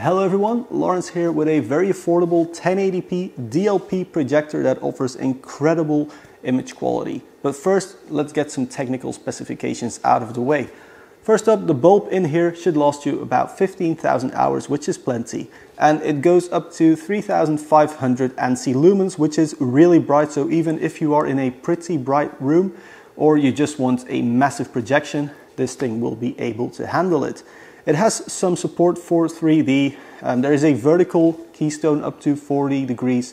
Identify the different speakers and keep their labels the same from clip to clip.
Speaker 1: Hello everyone, Lawrence here with a very affordable 1080p DLP projector that offers incredible image quality. But first, let's get some technical specifications out of the way. First up, the bulb in here should last you about 15,000 hours, which is plenty. And it goes up to 3500 ANSI lumens, which is really bright. So even if you are in a pretty bright room or you just want a massive projection, this thing will be able to handle it. It has some support for 3D. Um, there is a vertical keystone up to 40 degrees.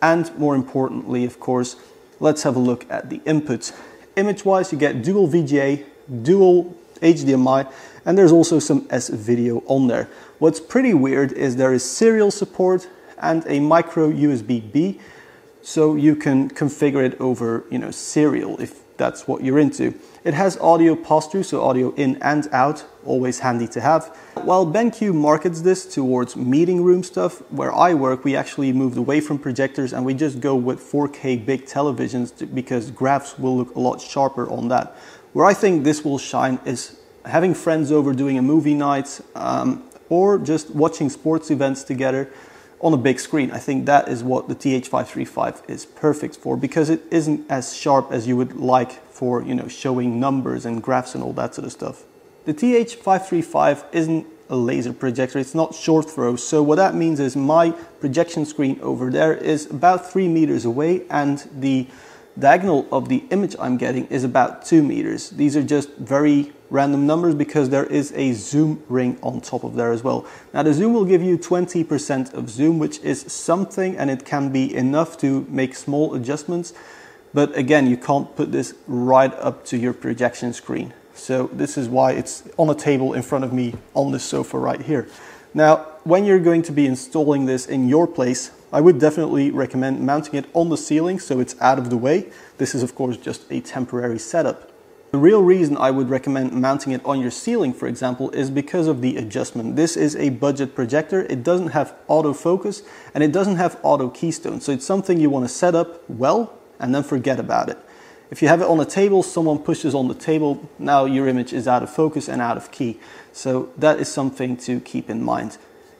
Speaker 1: And more importantly, of course, let's have a look at the inputs. Image-wise, you get dual VGA, dual HDMI, and there's also some S-Video on there. What's pretty weird is there is serial support and a micro USB-B, so you can configure it over, you know, serial if that's what you're into. It has audio pass-through, so audio in and out, always handy to have. While BenQ markets this towards meeting room stuff, where I work, we actually moved away from projectors and we just go with 4K big televisions because graphs will look a lot sharper on that. Where I think this will shine is having friends over doing a movie night um, or just watching sports events together on a big screen. I think that is what the TH535 is perfect for because it isn't as sharp as you would like for you know showing numbers and graphs and all that sort of stuff. The TH535 isn't a laser projector, it's not short throw, so what that means is my projection screen over there is about 3 meters away and the diagonal of the image I'm getting is about 2 meters. These are just very random numbers because there is a zoom ring on top of there as well. Now the zoom will give you 20% of zoom, which is something and it can be enough to make small adjustments. But again, you can't put this right up to your projection screen. So this is why it's on a table in front of me on this sofa right here. Now, when you're going to be installing this in your place, I would definitely recommend mounting it on the ceiling so it's out of the way. This is of course just a temporary setup. The real reason I would recommend mounting it on your ceiling, for example, is because of the adjustment. This is a budget projector. It doesn't have autofocus and it doesn't have auto keystone. So it's something you want to set up well and then forget about it. If you have it on a table, someone pushes on the table, now your image is out of focus and out of key. So that is something to keep in mind.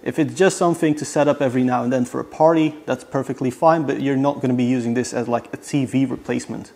Speaker 1: If it's just something to set up every now and then for a party, that's perfectly fine, but you're not going to be using this as like a TV replacement.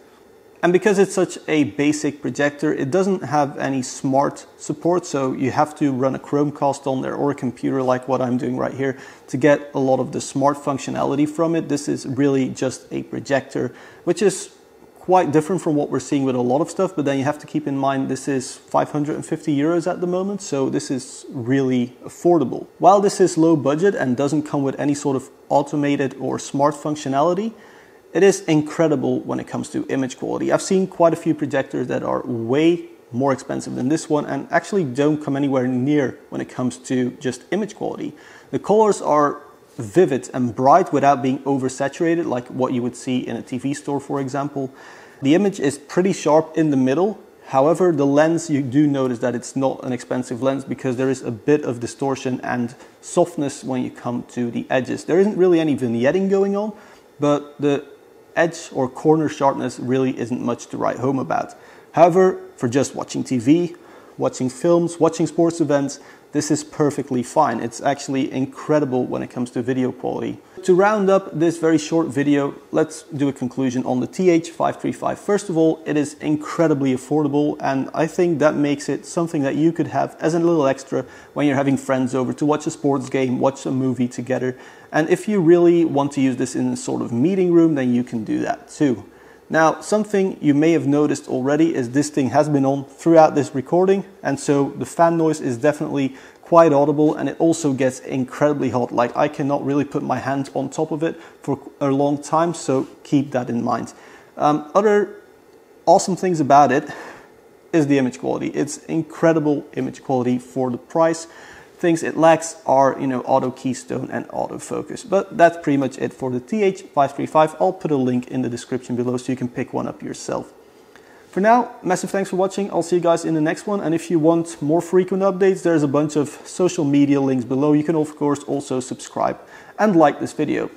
Speaker 1: And because it's such a basic projector, it doesn't have any smart support, so you have to run a Chromecast on there or a computer like what I'm doing right here to get a lot of the smart functionality from it. This is really just a projector, which is quite different from what we're seeing with a lot of stuff, but then you have to keep in mind this is 550 euros at the moment, so this is really affordable. While this is low budget and doesn't come with any sort of automated or smart functionality, it is incredible when it comes to image quality. I've seen quite a few projectors that are way more expensive than this one and actually don't come anywhere near when it comes to just image quality. The colors are vivid and bright without being oversaturated like what you would see in a TV store for example. The image is pretty sharp in the middle. However, the lens, you do notice that it's not an expensive lens because there is a bit of distortion and softness when you come to the edges. There isn't really any vignetting going on, but the edge or corner sharpness really isn't much to write home about. However, for just watching TV, watching films, watching sports events, this is perfectly fine. It's actually incredible when it comes to video quality. To round up this very short video, let's do a conclusion on the TH535. First of all, it is incredibly affordable and I think that makes it something that you could have as a little extra when you're having friends over to watch a sports game, watch a movie together. And if you really want to use this in a sort of meeting room, then you can do that too. Now, something you may have noticed already is this thing has been on throughout this recording, and so the fan noise is definitely quite audible and it also gets incredibly hot. Like I cannot really put my hand on top of it for a long time, so keep that in mind. Um, other awesome things about it is the image quality. It's incredible image quality for the price things it lacks are, you know, auto keystone and autofocus. But that's pretty much it for the TH535. I'll put a link in the description below so you can pick one up yourself. For now, massive thanks for watching. I'll see you guys in the next one. And if you want more frequent updates, there's a bunch of social media links below. You can of course also subscribe and like this video.